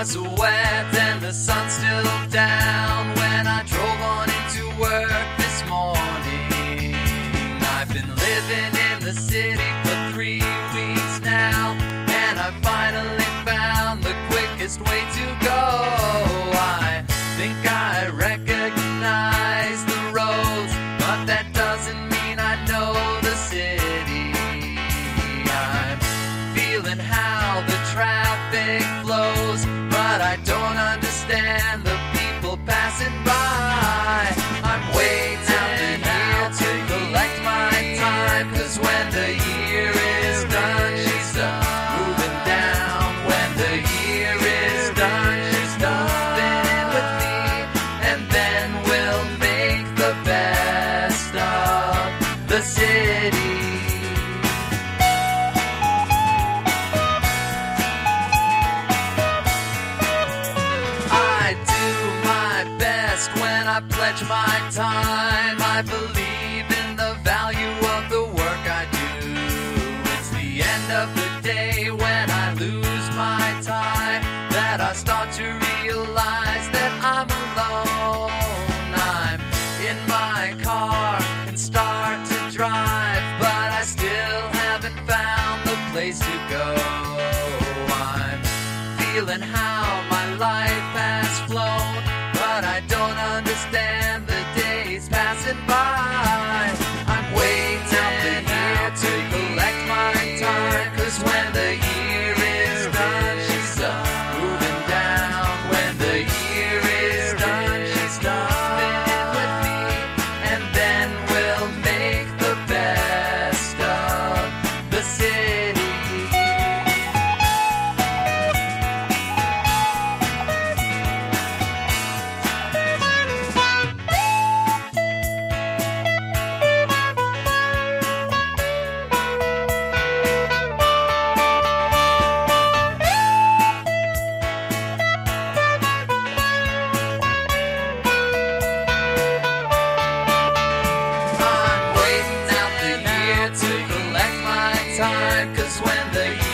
was wet and the sun still down when I drove on into work this morning. I've been living in the city for three weeks now, and I finally found the quickest way to go. But I don't understand the people passing by. I'm waiting out here to collect my time, cause when the year is done, she's done moving down. When the year is done, she's in with me, and then we'll make the best of the city. I pledge my time. I believe in the value of the work I do. It's the end of the day when I lose my time that I start to realize that I'm alone. I'm in my car and start to drive, but I still haven't found the place to go. I'm feeling how my life has flown, understand when the